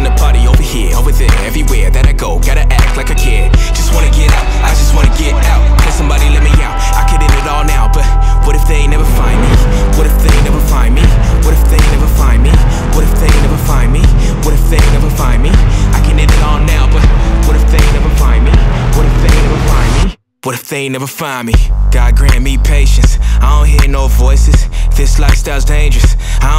in the party over here, over there, everywhere that I go. Gotta act like I care. Just wanna get out, I just wanna get out. Can somebody let me out? I could end it all now, but what if they never find me? What if they never find me? What if they never find me? What if they never find me? What if they never find me? I can end it all now, but what if they never find me? What if they never find me? What if they never find me? God grant me patience. I don't hear no voices. This lifestyle's dangerous. I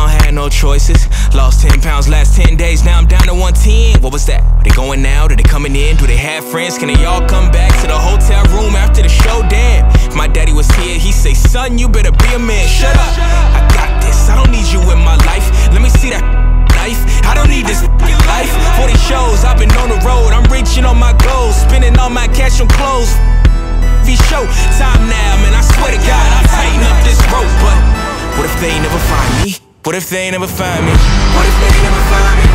no choices. Lost 10 pounds last 10 days. Now I'm down to 110. What was that? Are they going now? Are they coming in? Do they have friends? Can they all come back to the hotel room after the show? Damn. If my daddy was here, he'd say, Son, you better be a man. Shut up. I got this. I don't need you in my life. Let me see that knife. I don't need this life. 40 shows, I've been on the road. I'm reaching on my goals. Spending all my cash on clothes. V show time now, man. I swear to God, I'll tighten up this rope. But what if they never find me? What if they never find me? What if they never find me?